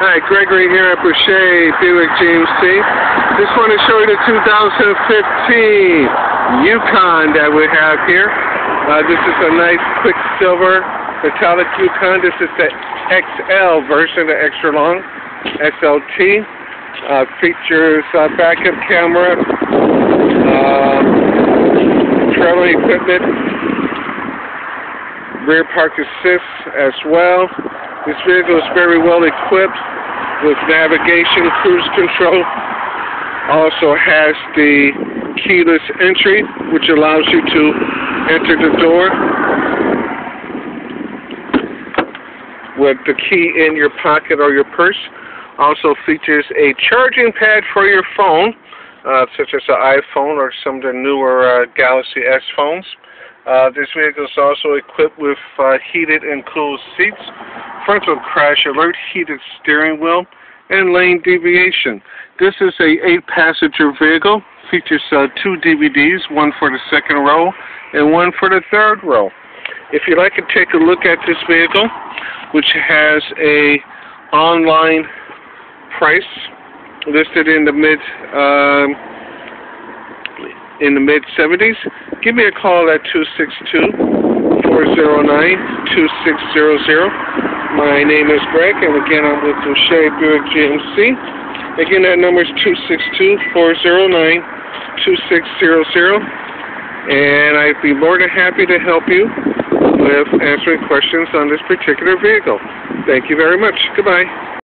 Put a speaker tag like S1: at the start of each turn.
S1: Hi, Gregory here at Boucher Buick GMC. Just want to show you the 2015 Yukon that we have here. Uh, this is a nice quicksilver metallic Yukon. This is the XL version, the extra long XLT. Uh, features uh, backup camera, uh, trailer equipment, rear park assist as well. This vehicle is very well equipped with navigation, cruise control. Also has the keyless entry, which allows you to enter the door with the key in your pocket or your purse. Also features a charging pad for your phone, uh, such as the iPhone or some of the newer uh, Galaxy S phones. Uh, this vehicle is also equipped with uh, heated and cooled seats, frontal crash alert, heated steering wheel, and lane deviation. This is a eight-passenger vehicle. Features uh, two DVDs, one for the second row and one for the third row. If you'd like to take a look at this vehicle, which has a online price listed in the mid um, in the mid 70s, give me a call at 262 409 2600. My name is Greg, and again, I'm with Boucher Buick GMC. Again, that number is 262 409 2600. And I'd be more than happy to help you with answering questions on this particular vehicle. Thank you very much. Goodbye.